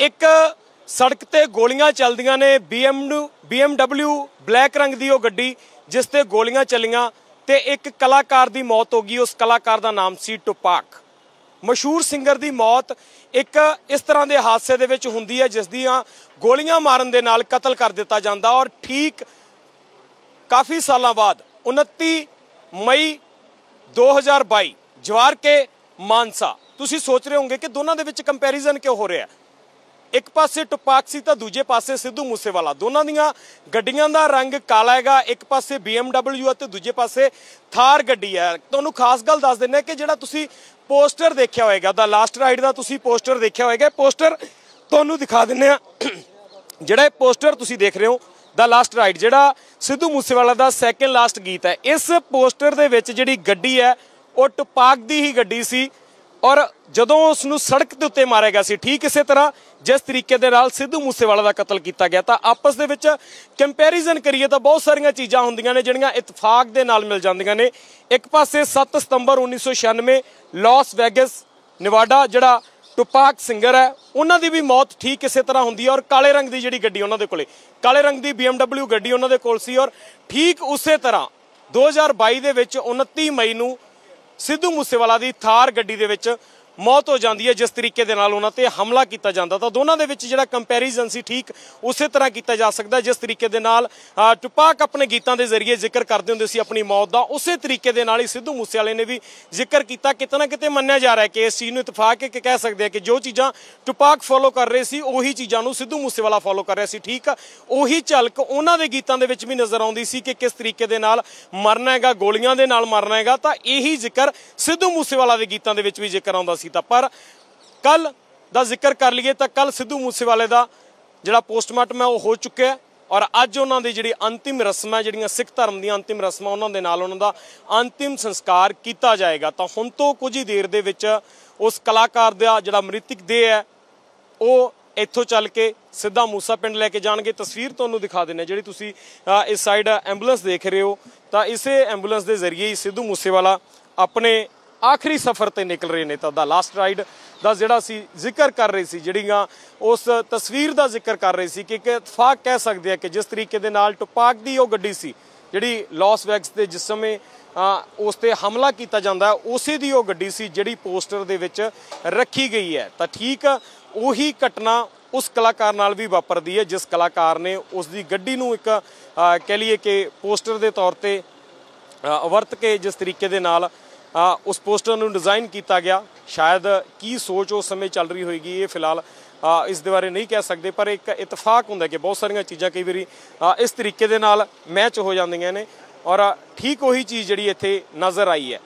ਇੱਕ ਸੜਕ ਤੇ ਗੋਲੀਆਂ ਚੱਲਦੀਆਂ ਨੇ BMW BMW ਬਲੈਕ ਰੰਗ ਦੀ ਉਹ ਗੱਡੀ, ਜਿਸ ਤੇ ਗੋਲੀਆਂ ਚੱਲੀਆਂ ਤੇ ਇੱਕ ਕਲਾਕਾਰ ਦੀ ਮੌਤ ਹੋ ਗਈ। ਉਸ ਕਲਾਕਾਰ ਦਾ ਨਾਮ ਸੀ ਟੁਪਾਕ। ਮਸ਼ਹੂਰ ਸਿੰਗਰ ਦੀ ਮੌਤ ਇੱਕ ਇਸ ਤਰ੍ਹਾਂ ਦੇ ਹਾਦਸੇ ਦੇ ਵਿੱਚ ਹੁੰਦੀ ਹੈ, ਜਿਸ ਦੀਆਂ ਗੋਲੀਆਂ ਮਾਰਨ ਦੇ ਨਾਲ ਕਤਲ ਕਰ ਦਿੱਤਾ ਜਾਂਦਾ ਔਰ ਠੀਕ ਕਾਫੀ ਸਾਲਾਂ ਬਾਅਦ 29 ਮਈ 2022 ਜਵਾਰ ਕੇ ਮਾਨਸਾ। ਤੁਸੀਂ ਸੋਚ ਰਹੇ ਹੋਗੇ ਕਿ ਦੋਨਾਂ ਦੇ ਵਿੱਚ ਕੰਪੈਰੀਜ਼ਨ ਕਿਉਂ ਹੋ ਰਿਹਾ? ਹੈ ਇੱਕ ਪਾਸੇ ਟੁਪਾਕ ਸੀ ਤਾਂ ਦੂਜੇ ਪਾਸੇ ਸਿੱਧੂ ਮੂਸੇਵਾਲਾ। ਦੋਨਾਂ ਦੀਆਂ ਗੱਡੀਆਂ ਦਾ ਰੰਗ ਕਾਲਾ ਹੈਗਾ, ਇੱਕ ਪਾਸੇ BMW ਹੈ ਤੇ ਦੂਜੇ ਪਾਸੇ ਥਾਰ ਗੱਡੀ ਹੈ। ਤੁਹਾਨੂੰ ਖਾਸ ਗੱਲ ਦੱਸ ਦਿੰਨੇ ਕਿ ਜਿਹੜਾ ਤੁਸੀਂ ਪੋਸਟਰ ਦੇਖਿਆ ਹੋਵੇਗਾ ਦਾ ਲਾਸਟ ਰਾਈਡ ਦਾ ਤੁਸੀਂ ਪੋਸਟਰ ਦੇਖਿਆ ਹੋਵੇਗਾ ਪੋਸਟਰ ਤੁਹਾਨੂੰ ਦਿਖਾ ਦਿੰਨੇ ਆ ਜਿਹੜਾ ਇਹ ਪੋਸਟਰ ਤੁਸੀਂ ਦੇਖ ਰਹੇ ਹੋ, ਦਾ ਲਾਸਟ ਰਾਈਡ ਜਿਹੜਾ ਸਿੱਧੂ ਮੂਸੇਵਾਲਾ ਦਾ ਸੈਕਿੰਡ ਲਾਸਟ ਗੀਤ ਹੈ। ਇਸ ਪੋਸਟਰ ਦੇ ਵਿੱਚ ਜਿਹੜੀ ਗੱਡੀ ਹੈ, ਉਹ ਟੁਪਾਕ ਦੀ ਹੀ ਗੱਡੀ ਸੀ। ਔਰ ਜਦੋਂ ਉਸ ਨੂੰ ਸੜਕ ਦੇ ਉੱਤੇ ਮਾਰਿਆ ਗਿਆ ਸੀ, ਠੀਕ ਇਸੇ ਤਰ੍ਹਾਂ ਜਿਸ ਤਰੀਕੇ ਦੇ ਨਾਲ ਸਿੱਧੂ ਮੂਸੇਵਾਲਾ ਦਾ ਕਤਲ ਕੀਤਾ ਗਿਆ, ਤਾਂ ਆਪਸ ਦੇ ਵਿੱਚ ਕੰਪੈਰੀਜ਼ਨ ਕਰੀਏ ਤਾਂ ਬਹੁਤ ਸਾਰੀਆਂ ਚੀਜ਼ਾਂ ਹੁੰਦੀਆਂ ਨੇ ਜਿਹੜੀਆਂ ਇਤਫਾਕ ਦੇ ਨਾਲ ਮਿਲ ਜਾਂਦੀਆਂ ਨੇ। ਇੱਕ ਪਾਸੇ 7 ਸਤੰਬਰ 1996 ਲਾਸ ਵੈਗਸ ਨਿਵਾਡਾ, ਜਿਹੜਾ ਟੁਪਾਕ ਸਿੰਗਰ ਹੈ, ਉਹਨਾਂ ਦੀ ਵੀ ਮੌਤ ਠੀਕ ਇਸੇ ਤਰ੍ਹਾਂ ਹੁੰਦੀ ਹੈ ਔਰ ਕਾਲੇ ਰੰਗ ਦੀ ਜਿਹੜੀ ਗੱਡੀ ਉਹਨਾਂ ਦੇ ਕੋਲੇ, ਕਾਲੇ ਰੰਗ ਦੀ BMW ਗੱਡੀ ਉਹਨਾਂ ਦੇ ਕੋਲ ਸੀ ਔਰ ਠੀਕ ਉਸੇ ਤਰ੍ਹਾਂ 2022 ਦੇ ਵਿੱਚ 29 ਮਈ ਨੂੰ ਸਿੱਧੂ ਮੂਸੇਵਾਲਾ ਦੀ ਥਾਰ ਗੱਡੀ ਦੇ ਵਿੱਚ ਮੌਤ ਹੋ ਜਾਂਦੀ ਹੈ ਜਿਸ ਤਰੀਕੇ ਦੇ ਨਾਲ ਉਹਨਾਂ ਤੇ ਹਮਲਾ ਕੀਤਾ ਜਾਂਦਾ। ਤਾਂ ਦੋਨਾਂ ਦੇ ਵਿੱਚ ਜਿਹੜਾ ਕੰਪੈਰੀਜ਼ਨ ਸੀ ਠੀਕ ਉਸੇ ਤਰ੍ਹਾਂ ਕੀਤਾ ਜਾ ਸਕਦਾ ਜਿਸ ਤਰੀਕੇ ਦੇ ਨਾਲ ਟੁਪਾਕ ਆਪਣੇ ਗੀਤਾਂ ਦੇ ਜ਼ਰੀਏ ਜ਼ਿਕਰ ਕਰਦੇ ਹੁੰਦੇ ਸੀ ਆਪਣੀ ਮੌਤ ਦਾ। ਉਸੇ ਤਰੀਕੇ ਦੇ ਨਾਲ ਹੀ ਸਿੱਧੂ ਮੂਸੇਵਾਲੇ ਨੇ ਵੀ ਜ਼ਿਕਰ ਕੀਤਾ। ਕਿਤੇ ਨਾ ਕਿਤੇ ਮੰਨਿਆ ਜਾ ਰਿਹਾ ਹੈ ਕਿ ਇਸ ਚੀਜ਼ ਨੂੰ ਇਤਫਾਕ ਹੈ ਕਿ ਕਹਿ ਸਕਦੇ ਆ ਕਿ ਜੋ ਚੀਜ਼ਾਂ ਟੁਪਾਕ ਫੋਲੋ ਕਰ ਰਹੇ ਸੀ, ਉਹੀ ਚੀਜ਼ਾਂ ਨੂੰ ਸਿੱਧੂ ਮੂਸੇਵਾਲਾ ਫੋਲੋ ਕਰ ਰਿਹਾ ਸੀ, ਠੀਕ? ਆ ਉਹੀ ਝਲਕ ਉਹਨਾਂ ਦੇ ਗੀਤਾਂ ਦੇ ਵਿੱਚ ਵੀ ਨਜ਼ਰ ਆਉਂਦੀ ਸੀ ਕਿ ਕਿਸ ਤਰੀਕੇ ਦੇ ਨਾਲ ਮਰਨਾ ਹੈਗਾ, ਗੋਲੀਆਂ ਦੇ ਨਾਲ ਮਰਨਾ ਹੈਗਾ। ਤਾਂ ਇਹੀ ਜ਼ਿਕਰ ਸਿੱਧੂ ਮੂਸੇਵਾਲਾ ਦੇ ਗੀਤਾਂ ਦੇ ਵਿੱਚ ਵੀ ਜ਼ਿਕਰ ਆਉਂਦਾ ਸੀ। ਤਾਂ ਪਰ ਕੱਲ ਦਾ ਜ਼ਿਕਰ ਕਰ ਲਈਏ ਤਾਂ ਕੱਲ ਸਿੱਧੂ ਮੂਸੇਵਾਲੇ ਦਾ ਜਿਹੜਾ ਪੋਸਟਮਾਰਟਮ ਹੈ ਉਹ ਹੋ ਚੁੱਕਿਆ ਔਰ ਅੱਜ ਉਹਨਾਂ ਦੀ ਜਿਹੜੀ ਅੰਤਿਮ ਰਸਮਾਂ ਜਿਹੜੀਆਂ ਸਿੱਖ ਧਰਮ ਦੀਆਂ ਅੰਤਿਮ ਰਸਮਾਂ ਉਹਨਾਂ ਦੇ ਨਾਲ ਉਹਨਾਂ ਦਾ ਅੰਤਿਮ ਸੰਸਕਾਰ ਕੀਤਾ ਜਾਏਗਾ। ਤਾਂ ਹੁਣ ਤੋਂ ਕੁਝ ਹੀ ਦੇਰ ਦੇ ਵਿੱਚ ਉਸ ਕਲਾਕਾਰ ਦਾ ਜਿਹੜਾ ਮ੍ਰਿਤਕ ਦੇਹ ਹੈ, ਉਹ ਇੱਥੋਂ ਚੱਲ ਕੇ ਸਿੱਧਾ ਮੂਸਾ ਪਿੰਡ ਲੈ ਕੇ ਜਾਣਗੇ। ਤਸਵੀਰ ਤੁਹਾਨੂੰ ਦਿਖਾ ਦਿੰਨੇ ਜਿਹੜੀ ਤੁਸੀਂ ਇਸ ਸਾਈਡ ਐਂਬੂਲੈਂਸ ਦੇਖ ਰਹੇ ਹੋ। ਤਾਂ ਇਸੇ ਐਂਬੂਲੈਂਸ ਦੇ ਜ਼ਰੀਏ ਹੀ ਸਿੱਧੂ ਮੂਸੇਵਾਲਾ ਆਪਣੇ ਆਖਰੀ ਸਫ਼ਰ ਤੇ ਨਿਕਲ ਰਹੇ ਨੇ ਤਾਂ ਦਾ ਲਾਸਟ ਰਾਈਡ ਦਾ ਜਿਹੜਾ ਸੀ ਜ਼ਿਕਰ ਕਰ ਰਹੇ ਸੀ ਜਿਹੜੀਆਂ ਉਸ ਤਸਵੀਰ ਦਾ ਜ਼ਿਕਰ ਕਰ ਰਹੇ ਸੀ ਕਿ ਇੱਕ ਇਤਫਾਕ ਕਹਿ ਸਕਦੇ ਆ ਕਿ ਜਿਸ ਤਰੀਕੇ ਦੇ ਨਾਲ ਟੁਪਾਕ ਦੀ ਉਹ ਗੱਡੀ ਸੀ, ਜਿਹੜੀ ਲਾਸ ਵੈਗਸ ਦੇ ਜਿਸ ਸਮੇਂ ਉਸ ਤੇ ਹਮਲਾ ਕੀਤਾ ਜਾਂਦਾ, ਉਸੇ ਦੀ ਉਹ ਗੱਡੀ ਸੀ ਜਿਹੜੀ ਪੋਸਟਰ ਦੇ ਵਿੱਚ ਰੱਖੀ ਗਈ ਹੈ। ਤਾਂ ਠੀਕ ਉਹੀ ਘਟਨਾ ਉਸ ਕਲਾਕਾਰ ਨਾਲ ਵੀ ਵਾਪਰਦੀ ਹੈ, ਜਿਸ ਕਲਾਕਾਰ ਨੇ ਉਸ ਦੀ ਗੱਡੀ ਨੂੰ ਇੱਕ ਕਹਿ ਲਈਏ ਕਿ ਪੋਸਟਰ ਦੇ ਤੌਰ ਤੇ ਵਰਤ ਕੇ ਜਿਸ ਤਰੀਕੇ ਦੇ ਨਾਲ ਉਸ ਪੋਸਟਰ ਨੂੰ ਡਿਜ਼ਾਈਨ ਕੀਤਾ ਗਿਆ। ਸ਼ਾਇਦ ਕੀ ਸੋਚ ਉਸ ਸਮੇਂ ਚੱਲ ਰਹੀ ਹੋਏਗੀ ਇਹ ਫਿਲਹਾਲ ਇਸ ਦੇ ਬਾਰੇ ਨਹੀਂ ਕਹਿ ਸਕਦੇ, ਪਰ ਇੱਕ ਇਤਫਾਕ ਹੁੰਦਾ ਕਿ ਬਹੁਤ ਸਾਰੀਆਂ ਚੀਜ਼ਾਂ ਕਈ ਵਾਰੀ ਇਸ ਤਰੀਕੇ ਦੇ ਨਾਲ ਮੈਚ ਹੋ ਜਾਂਦੀਆਂ ਨੇ ਔਰ ਠੀਕ ਉਹੀ ਚੀਜ਼ ਜਿਹੜੀ ਇੱਥੇ ਨਜ਼ਰ ਆਈ ਹੈ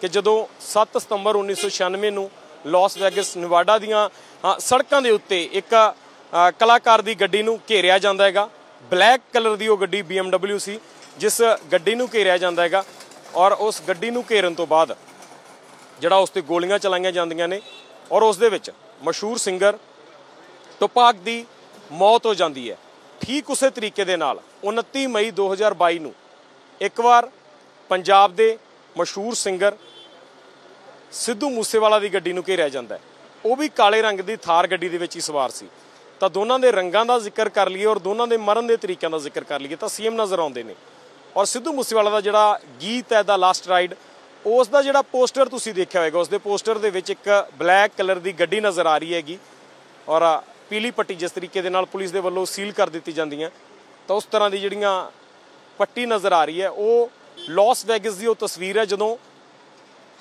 ਕਿ ਜਦੋਂ 7 ਸਤੰਬਰ 1996 ਨੂੰ ਲਾਸ ਵੈਗਸ, ਨਿਵਾਡਾ ਦੀਆਂ ਸੜਕਾਂ ਦੇ ਉੱਤੇ ਇੱਕ ਕਲਾਕਾਰ ਦੀ ਗੱਡੀ ਨੂੰ ਘੇਰਿਆ ਜਾਂਦਾ ਹੈਗਾ। ਬਲੈਕ ਕਲਰ ਦੀ ਉਹ ਗੱਡੀ BMW ਸੀ, ਜਿਸ ਗੱਡੀ ਨੂੰ ਘੇਰਿਆ ਜਾਂਦਾ ਹੈਗਾ। ਔਰ ਉਸ ਗੱਡੀ ਨੂੰ ਘੇਰਨ ਤੋਂ ਬਾਅਦ ਜਿਹੜਾ ਉਸ ਤੇ ਗੋਲੀਆਂ ਚਲਾਈਆਂ ਜਾਂਦੀਆਂ ਨੇ ਔਰ ਉਸ ਦੇ ਵਿੱਚ ਮਸ਼ਹੂਰ ਸਿੰਗਰ ਟੁਪਾਕ ਦੀ ਮੌਤ ਹੋ ਜਾਂਦੀ ਹੈ। ਠੀਕ ਉਸੇ ਤਰੀਕੇ ਦੇ ਨਾਲ 29 ਮਈ 2022 ਨੂੰ ਇੱਕ ਵਾਰ ਪੰਜਾਬ ਦੇ ਮਸ਼ਹੂਰ ਸਿੰਗਰ ਸਿੱਧੂ ਮੂਸੇਵਾਲਾ ਦੀ ਗੱਡੀ ਨੂੰ ਘੇਰਿਆ ਜਾਂਦਾ ਹੈ। ਉਹ ਵੀ ਕਾਲੇ ਰੰਗ ਦੀ ਥਾਰ ਗੱਡੀ ਦੇ ਵਿੱਚ ਹੀ ਸਵਾਰ ਸੀ। ਤਾਂ ਦੋਨਾਂ ਦੇ ਰੰਗਾਂ ਦਾ ਜ਼ਿਕਰ ਕਰ ਲਈਏ ਔਰ ਦੋਨਾਂ ਦੇ ਮਰਨ ਦੇ ਤਰੀਕਿਆਂ ਦਾ ਜ਼ਿਕਰ ਕਰ ਲਈਏ ਤਾਂ ਸੇਮ ਨਜ਼ਰ ਆਉਂਦੇ ਨੇ। ਔਰ ਸਿੱਧੂ ਮੂਸੇਵਾਲਾ ਦਾ ਜਿਹੜਾ ਗੀਤ ਹੈ ਦਾ ਲਾਸਟ ਰਾਈਡ ਉਸ ਦਾ ਜਿਹੜਾ ਪੋਸਟਰ ਤੁਸੀਂ ਦੇਖਿਆ ਹੋਵੇਗਾ ਉਸ ਦੇ ਪੋਸਟਰ ਦੇ ਵਿੱਚ ਇੱਕ ਬਲੈਕ ਕਲਰ ਦੀ ਗੱਡੀ ਨਜ਼ਰ ਆ ਰਹੀ ਹੈਗੀ ਔਰ ਪੀਲੀ ਪੱਟੀ ਜਿਸ ਤਰੀਕੇ ਦੇ ਨਾਲ ਪੁਲਿਸ ਦੇ ਵੱਲੋਂ ਸੀਲ ਕਰ ਦਿੱਤੀ ਜਾਂਦੀਆਂ ਤਾਂ ਉਸ ਤਰ੍ਹਾਂ ਦੀ ਜਿਹੜੀਆਂ ਪੱਟੀ ਨਜ਼ਰ ਆ ਰਹੀ ਹੈ, ਉਹ ਲਾਸ ਵੈਗਸ ਦੀ ਉਹ ਤਸਵੀਰ ਹੈ, ਜਦੋਂ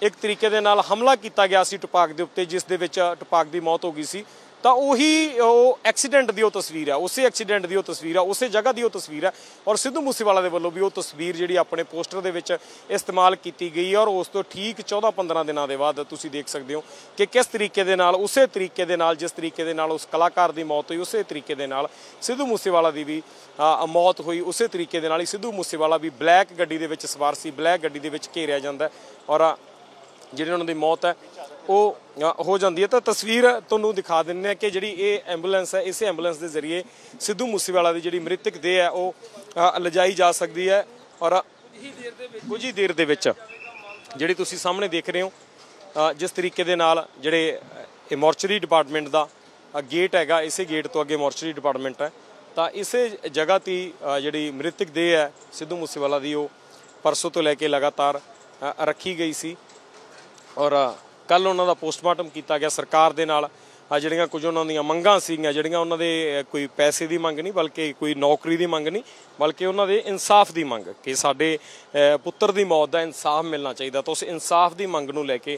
ਇੱਕ ਤਰੀਕੇ ਦੇ ਨਾਲ ਹਮਲਾ ਕੀਤਾ ਗਿਆ ਸੀ ਟਪਾਕ ਦੇ ਉੱਤੇ, ਜਿਸ ਦੇ ਵਿੱਚ ਟਪਾਕ ਦੀ ਮੌਤ ਹੋ ਗਈ ਸੀ। ਤਾਂ ਉਹੀ ਉਹ ਐਕਸੀਡੈਂਟ ਦੀ ਉਹ ਤਸਵੀਰ ਹੈ ਉਸੇ ਐਕਸੀਡੈਂਟ ਦੀ ਉਹ ਤਸਵੀਰ ਹੈ ਉਸੇ ਜਗ੍ਹਾ ਦੀ ਉਹ ਤਸਵੀਰ ਹੈ ਔਰ ਸਿੱਧੂ ਮੂਸੇਵਾਲਾ ਦੇ ਵੱਲੋਂ ਵੀ ਉਹ ਤਸਵੀਰ ਜਿਹੜੀ ਆਪਣੇ ਪੋਸਟਰ ਦੇ ਵਿੱਚ ਇਸਤੇਮਾਲ ਕੀਤੀ ਗਈ ਹੈ ਔਰ ਉਸ ਤੋਂ ਠੀਕ 14-15 ਦਿਨਾਂ ਦੇ ਬਾਅਦ ਤੁਸੀਂ ਦੇਖ ਸਕਦੇ ਹੋ ਕਿ ਕਿਸ ਤਰੀਕੇ ਦੇ ਨਾਲ, ਉਸੇ ਤਰੀਕੇ ਦੇ ਨਾਲ, ਜਿਸ ਤਰੀਕੇ ਦੇ ਨਾਲ ਉਸ ਕਲਾਕਾਰ ਦੀ ਮੌਤ ਹੋਈ, ਉਸੇ ਤਰੀਕੇ ਦੇ ਨਾਲ ਸਿੱਧੂ ਮੂਸੇਵਾਲਾ ਦੀ ਵੀ ਮੌਤ ਹੋਈ, ਉਸੇ ਤਰੀਕੇ ਦੇ ਨਾਲ ਹੀ ਸਿੱਧੂ ਮੂਸੇਵਾਲਾ ਵੀ ਬਲੈਕ ਗੱਡੀ ਦੇ ਵਿੱਚ ਸਵਾਰ ਸੀ, ਬਲੈਕ ਗੱਡੀ ਦੇ ਵਿੱਚ ਘੇਰਿਆ ਜਾਂਦਾ ਔਰ ਜਿਹੜੀ ਉਹਨਾਂ ਦੀ ਮੌਤ ਹੈ ਉਹ ਹੋ ਜਾਂਦੀ ਹੈ। ਤਾਂ ਤਸਵੀਰ ਤੁਹਾਨੂੰ ਦਿਖਾ ਦਿੰਨੇ ਆ ਕਿ ਜਿਹੜੀ ਇਹ ਐਂਬੂਲੈਂਸ ਹੈ ਇਸੇ ਐਂਬੂਲੈਂਸ ਦੇ ਜ਼ਰੀਏ ਸਿੱਧੂ ਮੂਸੇਵਾਲਾ ਦੀ ਜਿਹੜੀ ਮ੍ਰਿਤਕ ਦੇਹ ਹੈ ਉਹ ਅ, ਲਿਜਾਈ ਜਾ ਸਕਦੀ ਹੈ। ਔਰ ਕੁਝ ਹੀ ਦੇਰ ਦੇ ਵਿੱਚ ਜਿਹੜੀ ਤੁਸੀਂ ਸਾਹਮਣੇ ਦੇਖ ਰਹੇ ਹੋ ਜਿਸ ਤਰੀਕੇ ਦੇ ਨਾਲ ਜਿਹੜੇ ਇਹ ਮੋਰਚਰੀ ਡਿਪਾਰਟਮੈਂਟ ਦਾ ਗੇਟ ਹੈਗਾ ਇਸੇ ਗੇਟ ਤੋਂ ਅੱਗੇ ਮੋਰਚਰੀ ਡਿਪਾਰਟਮੈਂਟ ਹੈ। ਤਾਂ ਇਸੇ ਜਗ੍ਹਾ ਤੇ ਜਿਹੜੀ ਮ੍ਰਿਤਕ ਦੇਹ ਹੈ ਸਿੱਧੂ ਮੂਸੇਵਾਲਾ ਦੀ ਉਹ ਪਰਸੋਂ ਤੋਂ ਲੈ ਕੇ ਲਗਾਤਾਰ ਰੱਖੀ ਗਈ ਸੀ। ਔਰ ਕੱਲ ਉਹਨਾਂ ਦਾ ਪੋਸਟਮਾਰਟਮ ਕੀਤਾ ਗਿਆ ਸਰਕਾਰ ਦੇ ਨਾਲ। ਆ ਜਿਹੜੀਆਂ ਕੁਝ ਉਹਨਾਂ ਦੀਆਂ ਮੰਗਾਂ ਸੀਗੀਆਂ, ਜਿਹੜੀਆਂ ਉਹਨਾਂ ਦੇ ਕੋਈ ਪੈਸੇ ਦੀ ਮੰਗ ਨਹੀਂ, ਬਲਕਿ ਕੋਈ ਨੌਕਰੀ ਦੀ ਮੰਗ ਨਹੀਂ, ਬਲਕਿ ਉਹਨਾਂ ਦੇ ਇਨਸਾਫ ਦੀ ਮੰਗ ਕਿ ਸਾਡੇ ਪੁੱਤਰ ਦੀ ਮੌਤ ਦਾ ਇਨਸਾਫ ਮਿਲਣਾ ਚਾਹੀਦਾ। ਤਾਂ ਉਸ ਇਨਸਾਫ ਦੀ ਮੰਗ ਨੂੰ ਲੈ ਕੇ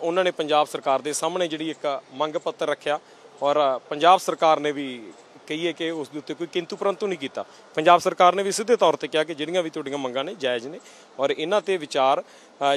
ਉਹਨਾਂ ਨੇ ਪੰਜਾਬ ਸਰਕਾਰ ਦੇ ਸਾਹਮਣੇ ਜਿਹੜੀ ਇੱਕ ਮੰਗ ਪੱਤਰ ਰੱਖਿਆ ਔਰ ਪੰਜਾਬ ਸਰਕਾਰ ਨੇ ਵੀ ਕਹੀਏ ਕਿ ਉਸ ਦੇ ਉੱਤੇ ਕੋਈ ਕਿੰਤੂ ਪਰੰਤੂ ਨਹੀਂ ਕੀਤਾ। ਪੰਜਾਬ ਸਰਕਾਰ ਨੇ ਵੀ ਸਿੱਧੇ ਤੌਰ ਤੇ ਕਿਹਾ ਕਿ ਜਿਹੜੀਆਂ ਵੀ ਤੁਹਾਡੀਆਂ ਮੰਗਾਂ ਨੇ, ਜਾਇਜ਼ ਨੇ ਔਰ ਇਹਨਾਂ ਤੇ ਵਿਚਾਰ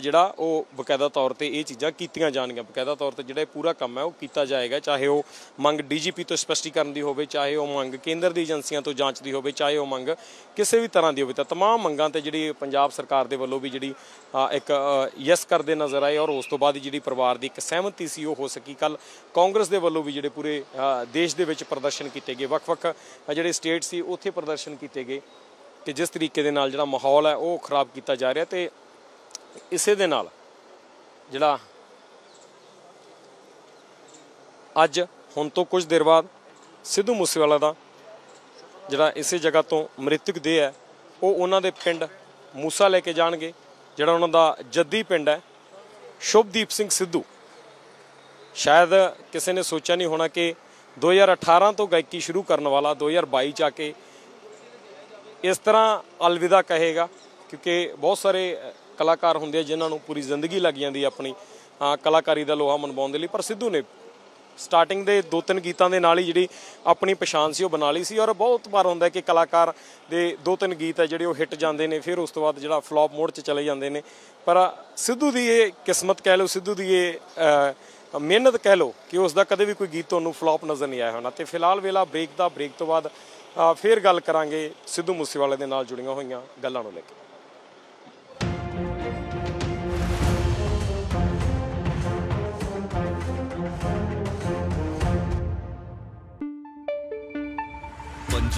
ਜਿਹੜਾ ਉਹ ਬਕਾਇਦਾ ਤੌਰ ਤੇ ਇਹ ਚੀਜ਼ਾਂ ਕੀਤੀਆਂ ਜਾਣਗੀਆਂ ਬਕਾਇਦਾ ਤੌਰ ਤੇ ਜਿਹੜਾ ਇਹ ਪੂਰਾ ਕੰਮ ਹੈ ਉਹ ਕੀਤਾ ਜਾਏਗਾ ਚਾਹੇ ਉਹ ਮੰਗ ਡੀਜੀਪੀ ਤੋਂ ਸਪਸ਼ਟੀਕਰਨ ਦੀ ਹੋਵੇ ਚਾਹੇ ਉਹ ਮੰਗ ਕੇਂਦਰ ਦੀ ਏਜੰਸੀਆਂ ਤੋਂ ਜਾਂਚ ਦੀ ਹੋਵੇ ਚਾਹੇ ਉਹ ਮੰਗ ਕਿਸੇ ਵੀ ਤਰ੍ਹਾਂ ਦੀ ਹੋਵੇ ਤਾਂ तमाम ਮੰਗਾਂ ਤੇ ਜਿਹੜੀ ਪੰਜਾਬ ਸਰਕਾਰ ਦੇ ਵੱਲੋਂ ਵੀ ਜਿਹੜੀ ਅ, ਇੱਕ ਯੈਸ ਕਰਦੇ ਨਜ਼ਰ ਆਏ ਔਰ ਉਸ ਤੋਂ ਬਾਅਦ ਜਿਹੜੀ ਪਰਿਵਾਰ ਦੀ ਇੱਕ ਸਹਿਮਤੀ ਸੀ ਉਹ ਹੋ ਸਕੀ ਕੱਲ ਕਾਂਗਰਸ ਦੇ ਵੱਲੋਂ ਵੀ ਜਿਹੜੇ ਪੂਰੇ ਅ, ਦੇਸ਼ ਦੇ ਵਿੱਚ ਪ੍ਰਦਰਸ਼ਨ ਕੀਤੇ ਗਏ ਵੱਖ-ਵੱਖ ਅ, ਜਿਹੜੇ ਸਟੇਟ ਸੀ ਉੱਥੇ ਪ੍ਰਦਰਸ਼ਨ ਕੀਤੇ ਗਏ ਕਿ ਜਿਸ ਤਰੀਕੇ ਦੇ ਨਾਲ ਜਿਹੜਾ ਮਾਹੌਲ ਹੈ ਉਹ ਖਰਾਬ ਕੀਤਾ ਜਾ ਰਿਹਾ ਤੇ ਇਸੇ ਦੇ ਨਾਲ ਜਿਹੜਾ ਅੱਜ ਹੁਣ ਤੋਂ ਕੁਝ ਦੇਰ ਬਾਅਦ ਸਿੱਧੂ ਮੂਸੇਵਾਲਾ ਦਾ ਜਿਹੜਾ ਇਸੇ ਜਗ੍ਹਾ ਤੋਂ ਮ੍ਰਿਤਕ ਦੇਹ ਹੈ, ਉਹ ਉਹਨਾਂ ਦੇ ਪਿੰਡ ਮੂਸਾ ਲੈ ਕੇ ਜਾਣਗੇ, ਜਿਹੜਾ ਉਹਨਾਂ ਦਾ ਜੱਦੀ ਪਿੰਡ ਹੈ। ਸ਼ੁਭਦੀਪ ਸਿੰਘ ਸਿੱਧੂ, ਸ਼ਾਇਦ ਕਿਸੇ ਨੇ ਸੋਚਿਆ ਨਹੀਂ ਹੋਣਾ ਕਿ 2018 ਤੋਂ ਗਾਇਕੀ ਸ਼ੁਰੂ ਕਰਨ ਵਾਲਾ 2022 ਚ ਆ ਕੇ ਇਸ ਤਰ੍ਹਾਂ ਅਲਵਿਦਾ ਕਹੇਗਾ, ਕਿਉਂਕਿ ਬਹੁਤ ਸਾਰੇ ਕਲਾਕਾਰ ਹੁੰਦੇ ਆ ਜਿਨ੍ਹਾਂ ਨੂੰ ਪੂਰੀ ਜ਼ਿੰਦਗੀ ਲੱਗ ਜਾਂਦੀ ਆਪਣੀ ਕਲਾਕਾਰੀ ਦਾ ਲੋਹਾ ਮਨਵਾਉਣ ਦੇ ਲਈ ਪਰ ਸਿੱਧੂ ਨੇ ਸਟਾਰਟਿੰਗ ਦੇ ਦੋ ਤਿੰਨ ਗੀਤਾਂ ਦੇ ਨਾਲ ਹੀ ਜਿਹੜੀ ਆਪਣੀ ਪਛਾਣ ਸੀ ਉਹ ਬਣਾ ਲਈ ਸੀ ਔਰ ਬਹੁਤ ਵਾਰ ਹੁੰਦਾ ਕਿ ਕਲਾਕਾਰ ਦੇ ਦੋ ਤਿੰਨ ਗੀਤ ਹੈ ਜਿਹੜੇ ਉਹ ਹਿੱਟ ਜਾਂਦੇ ਨੇ ਫਿਰ ਉਸ ਤੋਂ ਬਾਅਦ ਜਿਹੜਾ ਫਲॉप ਮੋਡ 'ਚ ਚਲੇ ਜਾਂਦੇ ਨੇ। ਪਰ ਸਿੱਧੂ ਦੀ ਇਹ ਕਿਸਮਤ ਕਹਿ ਲਓ ਸਿੱਧੂ ਦੀ ਇਹ ਮਿਹਨਤ ਕਹਿ ਲਓ ਕਿ ਉਸ ਦਾ ਕਦੇ ਵੀ ਕੋਈ ਗੀਤ ਤੁਹਾਨੂੰ ਫਲॉप ਨਜ਼ਰ ਨਹੀਂ ਆਇਆ ਹੋਣਾ। ਤੇ ਫਿਲਹਾਲ ਵੇਲਾ ਬ੍ਰੇਕ ਦਾ ਬ੍ਰੇਕ ਤੋਂ ਬਾਅਦ ਅ, ਫਿਰ ਗੱਲ ਕਰਾਂਗੇ ਸਿੱਧੂ ਮੂਸੇਵਾਲੇ ਦੇ ਨਾਲ ਜੁੜੀਆਂ ਹੋਈਆਂ ਗੱਲਾਂ ਨੂੰ ਲੈ ਕੇ।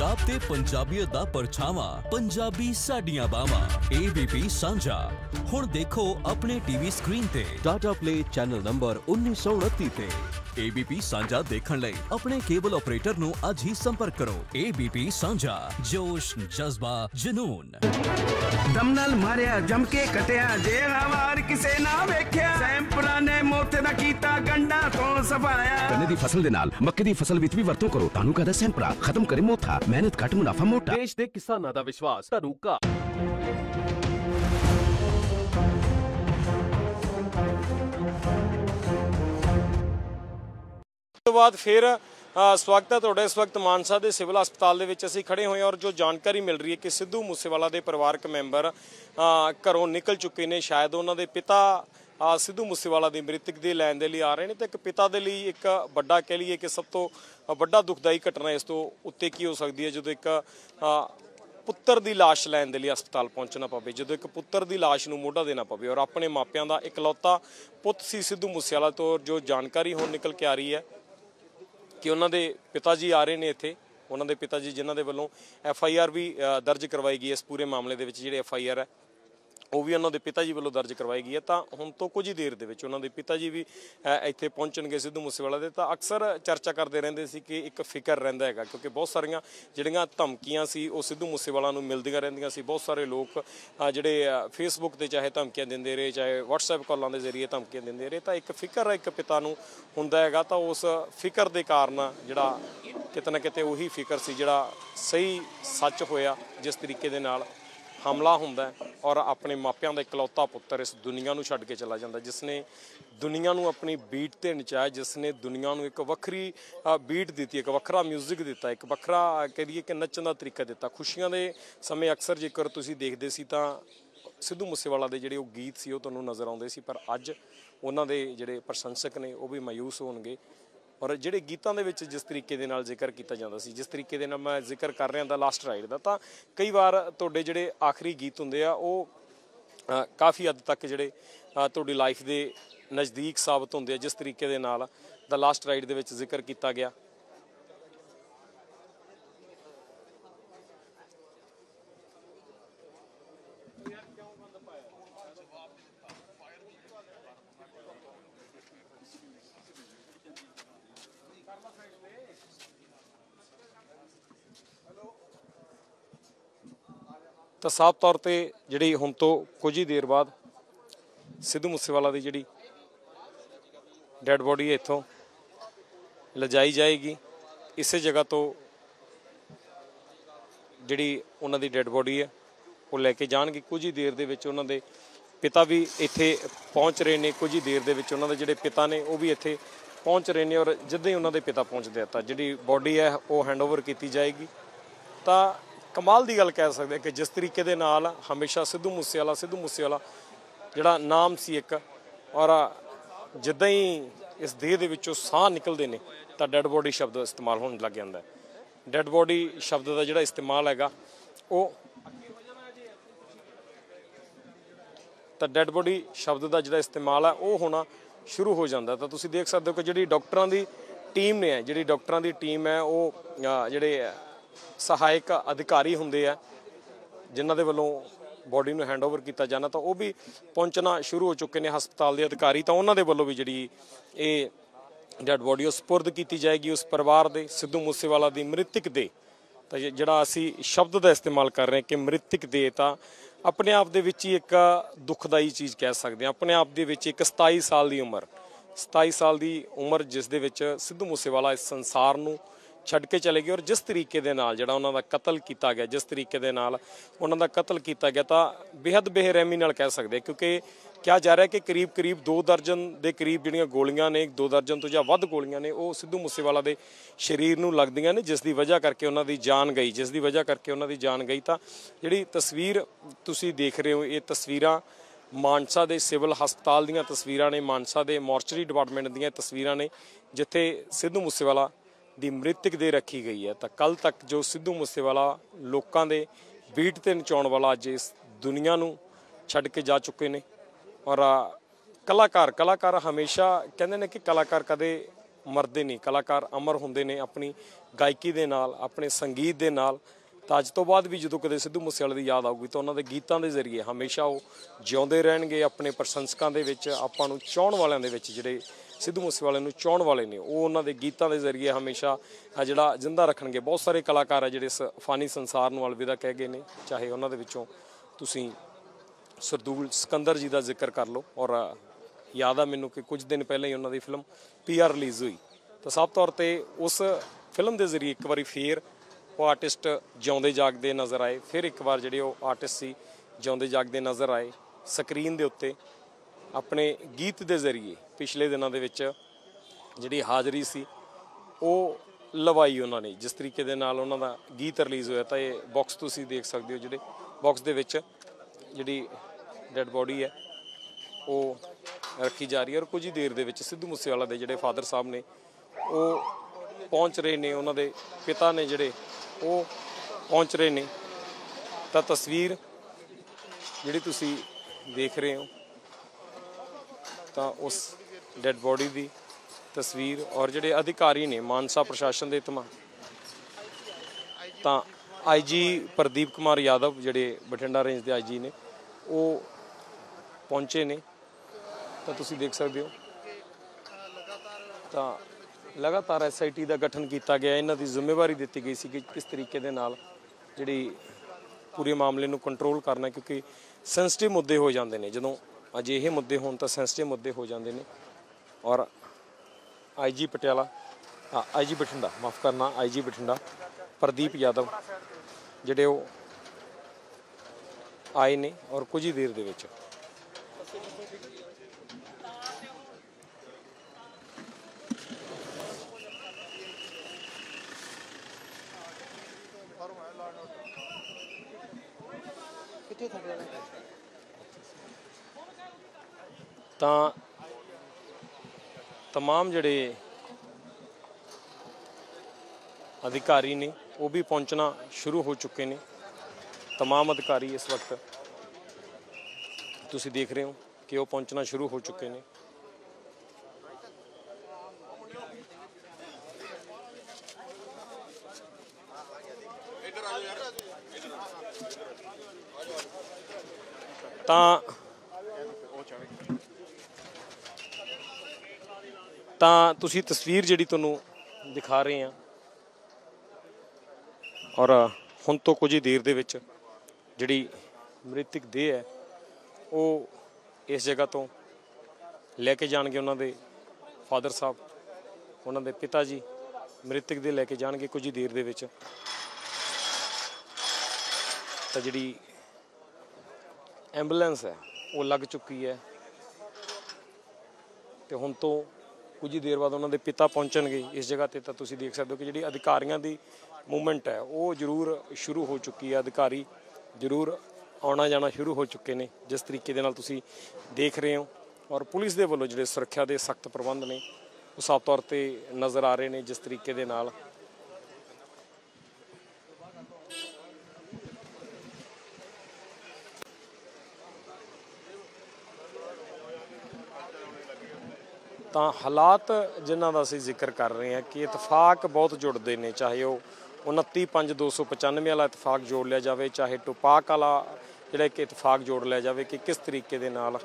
ਪੰਜਾਬ ਤੇ ਪੰਜਾਬੀਅਤ ਦਾ ਪਰਛਾਵਾਂ, ਪੰਜਾਬੀ ਸਾਡੀਆਂ ਬਾਵਾਂ ABP ਸਾਂਝਾ। ਹੁਣ ਦੇਖੋ ਆਪਣੇ ਟੀਵੀ ਸਕਰੀਨ ਤੇ। ਟਾਟਾ ਪਲੇ ਚੈਨਲ ਨੰਬਰ 1929 ਤੇ। ABP ਸਾਂਝਾ ਦੇਖਣ ਲਈ ਆਪਣੇ ਕੇਬਲ ਆਪਰੇਟਰ ਨੂੰ ਅੱਜ ਹੀ ਸੰਪਰਕ ਕਰੋ। ABP ਸਾਂਝਾ ਜੋਸ਼ ਜਜ਼ਬਾ ਜਨੂਨ। ਦਮ ਨਾਲ ਮਾਰਿਆ ਜਮ ਕੇ ਕਟਿਆ ਜੇ ਹਵਾਰ ਕਿਸੇ ਨਾ ਵੇਖਿਆ। ਸੈਂਪਲਾਂ ਨੇ ਮੋਥੇ ਦਾ ਕੀਤਾ ਗੰਡਾ ਤੋਂ ਸਫਾਇਆ ਗੰਨੇ ਦੀ ਫਸਲ ਦੇ ਨਾਲ ਮੱਕੇ ਦੀ ਫਸਲ ਵਿੱਚ ਵੀ ਵਰਤੋਂ ਕਰੋ। ਤੁਹਾਨੂੰ ਕਹਦਾ ਸੈਂਪਰਾ ਖਤਮ ਕਰੇ ਮੋਥਾ। ਮਿਹਨਤ ਘੱਟ ਮੁਨਾਫਾ ਮੋਟਾ। ਦੇਸ਼ ਦੇ ਕਿਸਾਨਾਂ ਦਾ ਵਿਸ਼ਵਾਸ ਧਨੂਕਾ ਤੋਂ ਬਾਅਦ ਫਿਰ ਸਵਾਗਤ ਹੈ ਤੁਹਾਡਾ ਇਸ ਵਕਤ ਮਾਨਸਾ ਦੇ ਸਿਵਲ ਹਸਪਤਾਲ ਦੇ ਵਿੱਚ ਅਸੀਂ ਖੜੇ ਹੋਏ ਹਾਂ ਔਰ ਜੋ ਜਾਣਕਾਰੀ ਮਿਲ ਰਹੀ ਹੈ ਕਿ ਸਿੱਧੂ ਮੂਸੇਵਾਲਾ ਦੇ ਪਰਿਵਾਰਕ ਮੈਂਬਰ ਘਰੋਂ ਨਿਕਲ ਚੁੱਕੇ ਨੇ। ਸ਼ਾਇਦ ਉਹਨਾਂ ਦੇ ਪਿਤਾ ਸਿੱਧੂ ਮੂਸੇਵਾਲਾ ਦੀ ਮ੍ਰਿਤਕ ਦੇ ਲੈਣ ਦੇ ਲਈ ਆ ਰਹੇ ਨੇ ਤੇ ਇੱਕ ਪਿਤਾ ਦੇ ਲਈ ਇੱਕ ਵੱਡਾ ਕਹਿ ਲਈਏ ਕਿ ਸਭ ਤੋਂ ਵੱਡਾ ਦੁਖਦਾਈ ਘਟਨਾ ਇਸ ਤੋਂ ਉੱਤੇ ਕੀ ਹੋ ਸਕਦੀ ਹੈ? ਜਦੋਂ ਇੱਕ ਪੁੱਤਰ ਦੀ ਲਾਸ਼ ਲੈਣ ਦੇ ਲਈ ਹਸਪਤਾਲ ਪਹੁੰਚਣਾ ਪਵੇ, ਜਦੋਂ ਇੱਕ ਪੁੱਤਰ ਦੀ ਲਾਸ਼ ਨੂੰ ਮੋਢਾ ਦੇਣਾ ਪਵੇ ਔਰ ਆਪਣੇ ਮਾਪਿਆਂ ਦਾ ਇਕਲੌਤਾ ਪੁੱਤ ਸੀ ਸਿੱਧੂ ਮੂਸੇਵਾਲਾ ਤੋਂ ਜੋ ਜਾਣਕਾਰੀ ਹੁਣ ਨਿਕਲ ਕੇ ਆ ਰਹੀ ਹੈ। ਕਿ ਉਹਨਾਂ ਦੇ ਪਿਤਾ ਜੀ ਆ ਰਹੇ ਨੇ ਇੱਥੇ, ਉਹਨਾਂ ਦੇ ਪਿਤਾ ਜੀ ਜਿਨ੍ਹਾਂ ਦੇ ਵੱਲੋਂ ਐਫ ਆਈ ਆਰ ਵੀ ਦਰਜ ਕਰਵਾਈ ਗਈ ਇਸ ਪੂਰੇ ਮਾਮਲੇ ਦੇ ਵਿੱਚ, ਜਿਹੜੇ ਐਫ ਆਈ ਆਰ ਹੈ। ਉਹ ਵੀ ਉਹਨਾਂ ਦੇ ਪਿਤਾ ਜੀ ਵੱਲੋਂ ਦਰਜ ਕਰਵਾਈ ਗਈ ਹੈ। ਤਾਂ ਹੁਣ ਤੋਂ ਕੁਝ ਹੀ ਦੇਰ ਦੇ ਵਿੱਚ ਉਹਨਾਂ ਦੇ ਪਿਤਾ ਜੀ ਵੀ ਇੱਥੇ ਪਹੁੰਚਣਗੇ ਸਿੱਧੂ ਮੂਸੇਵਾਲਾ ਦੇ। ਤਾਂ ਅਕਸਰ ਚਰਚਾ ਕਰਦੇ ਰਹਿੰਦੇ ਸੀ ਕਿ ਇੱਕ ਫਿਕਰ ਰਹਿੰਦਾ ਹੈਗਾ, ਕਿਉਂਕਿ ਬਹੁਤ ਸਾਰੀਆਂ ਜਿਹੜੀਆਂ ਧਮਕੀਆਂ ਸੀ, ਉਹ ਸਿੱਧੂ ਮੂਸੇਵਾਲਾ ਨੂੰ ਮਿਲਦੀਆਂ ਰਹਿੰਦੀਆਂ ਸੀ। ਬਹੁਤ ਸਾਰੇ ਲੋਕ ਜਿਹੜੇ ਫੇਸਬੁੱਕ ਤੇ ਚਾਹੇ ਧਮਕੀਆਂ ਦਿੰਦੇ ਰਹੇ, ਚਾਹੇ WhatsApp ਕਾਲਾਂ ਦੇ ਜ਼ਰੀਏ ਧਮਕੀਆਂ ਦਿੰਦੇ ਰਹੇ। ਤਾਂ ਇੱਕ ਫਿਕਰ ਇੱਕ ਪਿਤਾ ਨੂੰ ਹੁੰਦਾ ਹੈਗਾ। ਤਾਂ ਉਸ ਫਿਕਰ ਦੇ ਕਾਰਨ ਜਿਹੜਾ ਕਿਤੇ ਨਾ ਕਿਤੇ ਉਹੀ ਫਿਕਰ ਸੀ, ਜਿਹੜਾ ਸਹੀ ਸੱਚ ਹੋਇਆ, ਜਿਸ ਤਰੀਕੇ ਦੇ ਨਾਲ ਹਮਲਾ ਹੁੰਦਾ ਔਰ ਆਪਣੇ ਮਾਪਿਆਂ ਦਾ ਇਕਲੌਤਾ ਪੁੱਤਰ ਇਸ ਦੁਨੀਆ ਨੂੰ ਛੱਡ ਕੇ ਚਲਾ ਜਾਂਦਾ ਜਿਸ ਨੇ ਦੁਨੀਆ ਨੂੰ ਆਪਣੀ ਬੀਟ ਤੇ ਨਚਾਇਆ ਜਿਸ ਨੇ ਦੁਨੀਆ ਨੂੰ ਇੱਕ ਵੱਖਰੀ ਬੀਟ ਦਿੱਤੀ ਇੱਕ ਵੱਖਰਾ 뮤직 ਦਿੱਤਾ ਇੱਕ ਵੱਖਰਾ ਅ, ਕਹਿ ਲਈਏ ਕਿ ਨੱਚਣ ਦਾ ਤਰੀਕਾ ਦਿੱਤਾ। ਖੁਸ਼ੀਆਂ ਦੇ ਸਮੇਂ ਅਕਸਰ ਜੇਕਰ ਤੁਸੀਂ ਦੇਖਦੇ ਸੀ ਤਾਂ ਸਿੱਧੂ ਮੂਸੇਵਾਲਾ ਦੇ ਜਿਹੜੇ ਉਹ ਗੀਤ ਸੀ ਉਹ ਤੁਹਾਨੂੰ ਨਜ਼ਰ ਆਉਂਦੇ ਸੀ ਪਰ ਅੱਜ ਉਹਨਾਂ ਦੇ ਜਿਹੜੇ ਪ੍ਰਸ਼ੰਸਕ ਨੇ ਉਹ ਵੀ ਮਾਯੂਸ ਹੋਣਗੇ। ਔਰ ਜਿਹੜੇ ਗੀਤਾਂ ਦੇ ਵਿੱਚ ਜਿਸ ਤਰੀਕੇ ਦੇ ਨਾਲ ਜ਼ਿਕਰ ਕੀਤਾ ਜਾਂਦਾ ਸੀ, ਜਿਸ ਤਰੀਕੇ ਦੇ ਨਾਲ ਮੈਂ ਜ਼ਿਕਰ ਕਰ ਰਿਹਾ ਦਾ ਲਾਸਟ ਰਾਈਡ ਦਾ, ਤਾਂ ਕਈ ਵਾਰ ਤੁਹਾਡੇ ਜਿਹੜੇ ਆਖਰੀ ਗੀਤ ਹੁੰਦੇ ਆ, ਉਹ ਕਾਫੀ ਹੱਦ ਤੱਕ ਜਿਹੜੇ ਤੁਹਾਡੀ ਲਾਈਫ ਦੇ ਨਜ਼ਦੀਕ ਸਾਬਤ ਹੁੰਦੇ ਆ, ਜਿਸ ਤਰੀਕੇ ਦੇ ਨਾਲ ਦਾ ਲਾਸਟ ਰਾਈਡ ਦੇ ਵਿੱਚ ਜ਼ਿਕਰ ਕੀਤਾ ਗਿਆ। ਸਾਫ਼ ਤੌਰ ਤੇ ਜਿਹੜੀ ਹੁਣ ਤੋਂ ਕੁਝ ਹੀ ਦੇਰ ਬਾਅਦ ਸਿੱਧੂ ਮੂਸੇਵਾਲਾ ਦੀ ਜਿਹੜੀ ਡੈੱਡ ਬੋਡੀ ਇੱਥੋਂ ਲਿਜਾਈ ਜਾਏਗੀ, ਇਸੇ ਜਗ੍ਹਾ ਤੋਂ ਜਿਹੜੀ ਉਹਨਾਂ ਦੀ ਡੈੱਡ ਬੋਡੀ ਹੈ, ਉਹ ਲੈ ਕੇ ਜਾਣਗੇ। ਕੁਝ ਹੀ ਦੇਰ ਦੇ ਵਿੱਚ ਉਹਨਾਂ ਦੇ ਪਿਤਾ ਵੀ ਇੱਥੇ ਪਹੁੰਚ ਰਹੇ ਨੇ, ਕੁਝ ਹੀ ਦੇਰ ਦੇ ਵਿੱਚ ਉਹਨਾਂ ਦੇ ਜਿਹੜੇ ਪਿਤਾ ਨੇ, ਉਹ ਵੀ ਇੱਥੇ ਪਹੁੰਚ ਰਹੇ ਨੇ ਔਰ ਜਿੱਦਾਂ ਹੀ ਉਹਨਾਂ ਦੇ ਪਿਤਾ ਪਹੁੰਚਦੇ ਆ ਤਾਂ ਜਿਹੜੀ ਬੋਡੀ ਹੈ, ਉਹ ਹੈਂਡਓਵਰ ਕੀਤੀ ਜਾਏਗੀ। ਤਾਂ ਕਮਾਲ ਦੀ ਗੱਲ ਕਹਿ ਸਕਦੇ ਹਾਂ ਕਿ ਜਿਸ ਤਰੀਕੇ ਦੇ ਨਾਲ ਹਮੇਸ਼ਾ ਸਿੱਧੂ ਮੂਸੇਵਾਲਾ ਸਿੱਧੂ ਮੂਸੇਵਾਲਾ ਜਿਹੜਾ ਨਾਮ ਸੀ ਇੱਕ, ਔਰ ਜਿੱਦਾਂ ਹੀ ਇਸ ਦੇਹ ਦੇ ਵਿੱਚੋਂ ਸਾਹ ਨਿਕਲਦੇ ਨੇ, ਤਾਂ ਡੈੱਡ ਬੋਡੀ ਸ਼ਬਦ ਇਸਤੇਮਾਲ ਹੋਣ ਲੱਗ ਜਾਂਦਾ ਹੈ। ਡੈੱਡ ਬੋਡੀ ਸ਼ਬਦ ਦਾ ਜਿਹੜਾ ਇਸਤੇਮਾਲ ਹੈਗਾ, ਉਹ ਤਾਂ ਡੈੱਡ ਬੋਡੀ ਸ਼ਬਦ ਦਾ ਜਿਹੜਾ ਇਸਤੇਮਾਲ ਹੈ, ਉਹ ਹੋਣਾ ਸ਼ੁਰੂ ਹੋ ਜਾਂਦਾ ਤਾਂ ਤੁਸੀਂ ਦੇਖ ਸਕਦੇ ਹੋ ਕਿ ਜਿਹੜੀ ਡਾਕਟਰਾਂ ਦੀ ਟੀਮ ਨੇ, ਜਿਹੜੀ ਡਾਕਟਰਾਂ ਦੀ ਟੀਮ ਹੈ, ਉਹ ਜਿਹੜੇ ਸਹਾਇਕ ਅਧਿਕਾਰੀ ਹੁੰਦੇ ਆ, ਜਿਨ੍ਹਾਂ ਦੇ ਵੱਲੋਂ ਬੋਡੀ ਨੂੰ ਹੈਂਡਓਵਰ ਕੀਤਾ ਜਾਣਾ, ਤਾਂ ਉਹ ਵੀ ਪਹੁੰਚਣਾ ਸ਼ੁਰੂ ਹੋ ਚੁੱਕੇ ਨੇ ਹਸਪਤਾਲ ਦੇ ਅਧਿਕਾਰੀ, ਤਾਂ ਉਹਨਾਂ ਦੇ ਵੱਲੋਂ ਵੀ ਜਿਹੜੀ ਇਹ ਡੈਡ ਬੋਡੀ ਉਹ ਸਪੁਰਦ ਕੀਤੀ ਜਾਏਗੀ, ਉਸ ਪਰਿਵਾਰ ਦੇ ਸਿੱਧੂ ਮੂਸੇਵਾਲਾ ਦੀ ਮ੍ਰਿਤਕ ਦੇ। ਤਾਂ ਜਿਹੜਾ ਅਸੀਂ ਸ਼ਬਦ ਦਾ ਇਸਤੇਮਾਲ ਕਰ ਰਹੇ ਹਾਂ ਕਿ ਮ੍ਰਿਤਕ ਦੇ, ਤਾਂ ਆਪਣੇ ਆਪ ਦੇ ਵਿੱਚ ਹੀ ਇੱਕ ਦੁਖਦਾਈ ਚੀਜ਼ ਕਹਿ ਸਕਦੇ ਹਾਂ। ਆਪਣੇ ਆਪ ਦੇ ਵਿੱਚ ਇੱਕ 27 ਸਾਲ ਦੀ ਉਮਰ 27 ਸਾਲ ਦੀ ਉਮਰ ਜਿਸ ਦੇ ਵਿੱਚ ਸਿੱਧੂ ਮੂਸੇਵਾਲਾ ਇਸ ਸੰਸਾਰ ਨੂੰ ਛੱਡ ਕੇ ਚਲੇ ਗਏ ਔਰ ਜਿਸ ਤਰੀਕੇ ਦੇ ਨਾਲ ਜਿਹੜਾ ਉਹਨਾਂ ਦਾ ਕਤਲ ਕੀਤਾ ਗਿਆ, ਜਿਸ ਤਰੀਕੇ ਦੇ ਨਾਲ ਉਹਨਾਂ ਦਾ ਕਤਲ ਕੀਤਾ ਗਿਆ ਤਾਂ ਬੇहद ਬੇਰਹਿਮੀ ਨਾਲ ਕਹਿ ਸਕਦੇ ਕਿਉਂਕਿ ਕਿਹਾ ਜਾ ਰਿਹਾ ਕਿ ਕਰੀਬ ਕਰੀਬ 2 ਦਰਜਨ ਦੇ ਕਰੀਬ ਜਿਹੜੀਆਂ ਗੋਲੀਆਂ ਨੇ 2 ਦਰਜਨ ਤੋਂ ਜਾਂ ਵੱਧ ਗੋਲੀਆਂ ਨੇ, ਉਹ ਸਿੱਧੂ ਮੂਸੇਵਾਲਾ ਦੇ ਸਰੀਰ ਨੂੰ ਲੱਗਦੀਆਂ ਨੇ, ਜਿਸ ਦੀ ਵਜ੍ਹਾ ਕਰਕੇ ਉਹਨਾਂ ਦੀ ਜਾਨ ਗਈ। ਜਿਸ ਦੀ ਵਜ੍ਹਾ ਕਰਕੇ ਉਹਨਾਂ ਦੀ ਜਾਨ ਗਈ ਤਾਂ ਜਿਹੜੀ ਤਸਵੀਰ ਤੁਸੀਂ ਦੇਖ ਰਹੇ ਹੋ, ਇਹ ਤਸਵੀਰਾਂ ਮਾਨਸਾ ਦੇ ਸਿਵਲ ਹਸਪਤਾਲ ਦੀਆਂ ਤਸਵੀਰਾਂ ਨੇ, ਮਾਨਸਾ ਦੇ ਮੋਰਚਰੀ ਡਿਪਾਰਟਮੈਂਟ ਦੀਆਂ ਤਸਵੀਰਾਂ ਨੇ, ਜਿੱਥੇ ਸਿੱਧੂ ਮੂਸੇਵਾਲਾ ਦੀ ਮ੍ਰਿਤਕ ਦੇ ਰੱਖੀ ਗਈ ਹੈ। ਤਾਂ ਕੱਲ ਤੱਕ ਜੋ ਸਿੱਧੂ ਮੂਸੇਵਾਲਾ ਲੋਕਾਂ ਦੇ ਬੀਟ ਤੇ ਨਚਾਉਣ ਵਾਲਾ ਅੱਜ ਇਸ ਦੁਨੀਆ ਨੂੰ ਛੱਡ ਕੇ ਜਾ ਚੁੱਕੇ ਨੇ। ਔਰ ਕਲਾਕਾਰ ਕਲਾਕਾਰ ਹਮੇਸ਼ਾ ਕਹਿੰਦੇ ਨੇ ਕਿ ਕਲਾਕਾਰ ਕਦੇ ਮਰਦੇ ਨਹੀਂ। ਕਲਾਕਾਰ ਅਮਰ ਹੁੰਦੇ ਨੇ ਆਪਣੀ ਗਾਇਕੀ ਦੇ ਨਾਲ, ਆਪਣੇ ਸੰਗੀਤ ਦੇ ਨਾਲ। ਤਾਂ ਅੱਜ ਤੋਂ ਬਾਅਦ ਵੀ ਜਦੋਂ ਕਦੇ ਸਿੱਧੂ ਮੂਸੇਵਾਲੇ ਦੀ ਯਾਦ ਆਊਗੀ ਤਾਂ ਉਹਨਾਂ ਦੇ ਗੀਤਾਂ ਦੇ ਜ਼ਰੀਏ ਹਮੇਸ਼ਾ ਉਹ ਜਿਉਂਦੇ ਰਹਿਣਗੇ ਆਪਣੇ ਪ੍ਰਸ਼ੰਸਕਾਂ ਦੇ ਵਿੱਚ, ਆਪਾਂ ਨੂੰ ਚਾਹਣ ਵਾਲਿਆਂ ਦੇ ਵਿੱਚ ਜਿਹੜੇ ਸਿੱਧੂ ਮੂਸੇਵਾਲੇ ਨੂੰ ਚਾਹਣ ਵਾਲੇ ਨੇ। ਉਹ ਉਹਨਾਂ ਦੇ ਗੀਤਾਂ ਦੇ ਜ਼ਰੀਏ ਹਮੇਸ਼ਾ ਆ ਜਿਹੜਾ ਜਿੰਦਾ ਰੱਖਣਗੇ। ਬਹੁਤ ਸਾਰੇ ਕਲਾਕਾਰ ਆ ਜਿਹੜੇ ਇਸ ਫਾਨੀ ਸੰਸਾਰ ਨੂੰ ਅਲਵਿਦਾ ਕਹਿ ਗਏ ਨੇ। ਚਾਹੇ ਉਹਨਾਂ ਦੇ ਵਿੱਚੋਂ ਤੁਸੀਂ ਸਰਦੂਲ ਸਿਕੰਦਰ ਜੀ ਦਾ ਜ਼ਿਕਰ ਕਰ ਲਓ। ਔਰ ਯਾਦ ਆ ਮੈਨੂੰ ਕਿ ਕੁਝ ਦਿਨ ਪਹਿਲਾਂ ਹੀ ਉਹਨਾਂ ਦੀ ਫਿਲਮ ਪੀਆਰ ਰਿਲੀਜ਼ ਹੋਈ। ਤਾਂ ਸਭ ਤੌਰ ਤੇ ਉਸ ਫਿਲਮ ਦੇ ਜ਼ਰੀਏ ਇੱਕ ਵਾਰੀ ਫੇਰ ਉਹ ਆਰਟਿਸਟ ਜਿਉਂਦੇ ਜਾਗਦੇ ਨਜ਼ਰ ਆਏ। ਫਿਰ ਇੱਕ ਵਾਰ ਜਿਹੜੇ ਉਹ ਆਰਟਿਸਟ ਸੀ ਜਿਉਂਦੇ ਜਾਗਦੇ ਨਜ਼ਰ ਆਏ ਸਕਰੀਨ ਦੇ ਉੱਤੇ। ਆਪਣੇ ਗੀਤ ਦੇ ਜ਼ਰੀਏ ਪਿਛਲੇ ਦਿਨਾਂ ਦੇ ਵਿੱਚ ਜਿਹੜੀ ਹਾਜ਼ਰੀ ਸੀ, ਉਹ ਲਵਾਈ ਉਹਨਾਂ ਨੇ। ਜਿਸ ਤਰੀਕੇ ਦੇ ਨਾਲ ਉਹਨਾਂ ਦਾ ਗੀਤ ਰਿਲੀਜ਼ ਹੋਇਆ, ਤਾਂ ਇਹ ਬਾਕਸ ਤੁਸੀਂ ਦੇਖ ਸਕਦੇ ਹੋ ਜਿਹੜੇ ਬਾਕਸ ਦੇ ਵਿੱਚ ਜਿਹੜੀ ਡੈੱਡ ਬੋਡੀ ਹੈ, ਉਹ ਰੱਖੀ ਜਾ ਰਹੀ ਹੈ ਔਰ ਕੁਝ ਹੀ ਦੇਰ ਦੇ ਵਿੱਚ ਸਿੱਧੂ ਮੂਸੇਵਾਲਾ ਦੇ ਜਿਹੜੇ ਫਾਦਰ ਸਾਹਿਬ ਨੇ, ਉਹ ਪਹੁੰਚ ਰਹੇ ਨੇ। ਉਹਨਾਂ ਦੇ ਪਿਤਾ ਨੇ ਜਿਹੜੇ, ਉਹ ਪਹੁੰਚ ਰਹੇ ਨੇ। ਤਾਂ ਤਸਵੀਰ ਜਿਹੜੀ ਤੁਸੀਂ ਦੇਖ ਰਹੇ ਹੋ ਤਾਂ ਉਸ ਡੈੱਡ ਬੋਡੀ ਦੀ ਤਸਵੀਰ ਔਰ ਜਿਹੜੇ ਅਧਿਕਾਰੀ ਨੇ ਮਾਨਸਾ ਪ੍ਰਸ਼ਾਸਨ ਦੇ ਤਮਾ ਤਾਂ ਆਈਜੀ ਪ੍ਰਦੀਪ ਕੁਮਾਰ ਯਾਦਵ ਜਿਹੜੇ ਬਠਿੰਡਾ ਰੇਂਜ ਦੇ ਆਈਜੀ ਨੇ, ਉਹ ਪਹੁੰਚੇ ਨੇ। ਤਾਂ ਤੁਸੀਂ ਦੇਖ ਸਕਦੇ ਹੋ। ਤਾਂ ਲਗਾਤਾਰ ਐਸਆਈਟੀ ਦਾ ਗਠਨ ਕੀਤਾ ਗਿਆ। ਇਹਨਾਂ ਦੀ ਜ਼ਿੰਮੇਵਾਰੀ ਦਿੱਤੀ ਗਈ ਸੀ ਕਿ ਕਿਸ ਤਰੀਕੇ ਦੇ ਨਾਲ ਜਿਹੜੀ ਪੂਰੇ ਮਾਮਲੇ ਨੂੰ ਕੰਟਰੋਲ ਕਰਨਾ, ਕਿਉਂਕਿ ਸੈਂਸਿਟਿਵ ਮੁੱਦੇ ਹੋ ਜਾਂਦੇ ਨੇ। ਜਦੋਂ ਅਜਿਹੇ ਮੁੱਦੇ ਹੋਣ ਤਾਂ ਸੈਂਸਿਟਿਵ ਮੁੱਦੇ ਹੋ ਜਾਂਦੇ ਨੇ। ਔਰ ਆਈਜੀ ਪਟਿਆਲਾ ਆਈਜੀ ਬਠਿੰਡਾ, ਮਾਫ ਕਰਨਾ ਆਈਜੀ ਬਠਿੰਡਾ, ਪ੍ਰਦੀਪ ਯਾਦਵ, ਜਿਹੜੇ ਉਹ ਆਏ ਨੇ ਔਰ ਕੁਝ ਹੀ ਦੇਰ ਦੇ ਵਿੱਚ। ਤਾਂ तमाम ਜਿਹੜੇ ਅਧਿਕਾਰੀ ਨੇ ਉਹ ਵੀ ਪਹੁੰਚਣਾ ਸ਼ੁਰੂ ਹੋ ਚੁੱਕੇ ਨੇ तमाम ਅਧਿਕਾਰੀ ਇਸ ਵਕਤ ਤੁਸੀਂ ਦੇਖ ਰਹੇ ਹੋ ਕਿ ਉਹ ਪਹੁੰਚਣਾ ਸ਼ੁਰੂ ਹੋ ਚੁੱਕੇ ਨੇ ਤਾਂ ਤਾਂ ਤੁਸੀਂ ਤਸਵੀਰ ਜਿਹੜੀ ਤੁਹਾਨੂੰ ਦਿਖਾ ਰਹੇ ਹਾਂ ਔਰ ਹੁਣ ਤੋਂ ਕੁਝ ਹੀ ਦੇਰ ਦੇ ਵਿੱਚ ਜਿਹੜੀ ਮ੍ਰਿਤਕ ਦੇਹ ਹੈ, ਉਹ ਇਸ ਜਗ੍ਹਾ ਤੋਂ ਲੈ ਕੇ ਜਾਣਗੇ ਉਹਨਾਂ ਦੇ ਫਾਦਰ ਸਾਹਿਬ, ਉਹਨਾਂ ਦੇ ਪਿਤਾ ਜੀ, ਮ੍ਰਿਤਕ ਦੇ ਲੈ ਕੇ ਜਾਣਗੇ ਕੁਝ ਹੀ ਦੇਰ ਦੇ ਵਿੱਚ। ਤਾਂ ਜਿਹੜੀ ਐਂਬੂਲੈਂਸ ਹੈ, ਉਹ ਲੱਗ ਚੁੱਕੀ ਹੈ। ਤੇ ਹੁਣ ਤੋਂ ਕੁਝ ਹੀ ਦੇਰ ਬਾਅਦ ਉਹਨਾਂ ਦੇ ਪਿਤਾ ਪਹੁੰਚਣਗੇ ਇਸ ਜਗ੍ਹਾ ਤੇ, ਤਾਂ ਤੁਸੀਂ ਦੇਖ ਸਕਦੇ ਹੋ ਕਿ ਜਿਹੜੀ ਅਧਿਕਾਰੀਆਂ ਦੀ ਮੂਵਮੈਂਟ ਹੈ, ਉਹ ਜ਼ਰੂਰ ਸ਼ੁਰੂ ਹੋ ਚੁੱਕੀ ਹੈ। ਅਧਿਕਾਰੀ ਜ਼ਰੂਰ ਆਉਣਾ ਜਾਣਾ ਸ਼ੁਰੂ ਹੋ ਚੁੱਕੇ ਨੇ, ਜਿਸ ਤਰੀਕੇ ਦੇ ਨਾਲ ਤੁਸੀਂ ਦੇਖ ਰਹੇ ਹੋ। ਔਰ ਪੁਲਿਸ ਦੇ ਵੱਲੋਂ ਜਿਹੜੇ ਸੁਰੱਖਿਆ ਦੇ ਸਖਤ ਪ੍ਰਬੰਧ ਨੇ, ਉਹ ਸਾਫ਼ ਤੌਰ ਤੇ ਨਜ਼ਰ ਆ ਰਹੇ ਨੇ, ਜਿਸ ਤਰੀਕੇ ਦੇ ਨਾਲ ਤਾਂ ਹਾਲਾਤ ਜਿਨ੍ਹਾਂ ਦਾ ਅਸੀਂ ਜ਼ਿਕਰ ਕਰ ਰਹੇ ਹਾਂ ਕਿ ਇਤਫਾਕ ਬਹੁਤ ਜੁੜਦੇ ਨੇ, ਚਾਹੇ ਉਹ 295 ਵਾਲਾ ਇਤਫਾਕ ਜੋੜ ਲਿਆ ਜਾਵੇ, ਚਾਹੇ ਟੁਪਾਕ ਵਾਲਾ ਜਿਹੜਾ ਇੱਕ ਇਤਫਾਕ ਜੋੜ ਲਿਆ ਜਾਵੇ ਕਿ ਕਿਸ ਤਰੀਕੇ ਦੇ ਨਾਲ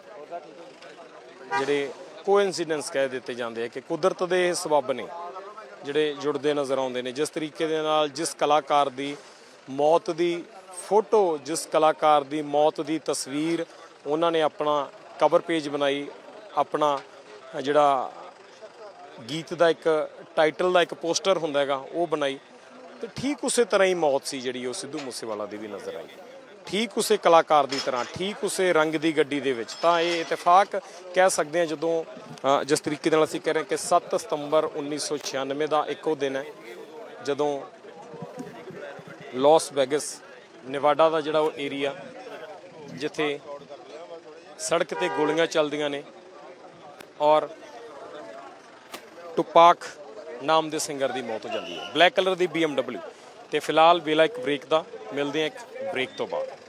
ਜਿਹੜੇ ਕੋਇਨਸੀਡੈਂਸ ਕਹਿ ਦਿੱਤੇ ਜਾਂਦੇ ਆ ਕਿ ਕੁਦਰਤ ਦੇ ਇਹ ਸਬੱਬ ਨੇ, ਜਿਹੜੇ ਜੁੜਦੇ ਨਜ਼ਰ ਆਉਂਦੇ ਨੇ। ਜਿਸ ਤਰੀਕੇ ਦੇ ਨਾਲ ਜਿਸ ਕਲਾਕਾਰ ਦੀ ਮੌਤ ਦੀ ਫੋਟੋ, ਜਿਸ ਕਲਾਕਾਰ ਦੀ ਮੌਤ ਦੀ ਤਸਵੀਰ, ਉਹਨਾਂ ਨੇ ਆਪਣਾ ਕਵਰ ਪੇਜ ਬਣਾਈ, ਆਪਣਾ ਜਿਹੜਾ ਗੀਤ ਦਾ ਇੱਕ ਟਾਈਟਲ ਦਾ ਇੱਕ ਪੋਸਟਰ ਹੁੰਦਾ ਹੈਗਾ, ਉਹ ਬਣਾਈ। ਤੇ ਠੀਕ ਉਸੇ ਤਰ੍ਹਾਂ ਹੀ ਮੌਤ ਸੀ ਜਿਹੜੀ ਉਹ ਸਿੱਧੂ ਮੂਸੇਵਾਲਾ ਦੀ ਵੀ ਨਜ਼ਰ ਆਈ। ਠੀਕ ਉਸੇ ਕਲਾਕਾਰ ਦੀ ਤਰ੍ਹਾਂ, ਠੀਕ ਉਸੇ ਰੰਗ ਦੀ ਗੱਡੀ ਦੇ ਵਿੱਚ। ਤਾਂ ਇਹ ਇਤਫਾਕ ਕਹਿ ਸਕਦੇ ਹਾਂ ਜਦੋਂ ਜਿਸ ਤਰੀਕੇ ਨਾਲ ਅਸੀਂ ਕਹਿ ਰਹੇ ਕਿ 7 ਸਤੰਬਰ 1996 ਦਾ ਇੱਕੋ ਦਿਨ ਹੈ, ਜਦੋਂ ਲਾਸ ਵੈਗਸ, ਨਿਵਾਡਾ ਦਾ ਜਿਹੜਾ ਉਹ ਏਰੀਆ, ਜਿੱਥੇ ਸੜਕ ਤੇ ਗੋਲੀਆਂ ਚੱਲਦੀਆਂ ਨੇ ਔਰ ਟੁਪਾਕ ਨਾਮ ਦੇ ਸਿੰਗਰ ਦੀ ਮੌਤ ਹੋ ਜਾਂਦੀ ਹੈ। ਬਲੈਕ ਕਲਰ ਦੀ BMW ਤੇ ਫਿਲਹਾਲ ਵੇਲਾ ਇੱਕ ਬ੍ਰੇਕ ਦਾ। ਮਿਲਦੇ ਹਾਂ ਇੱਕ ਬ੍ਰੇਕ ਤੋਂ ਬਾਅਦ।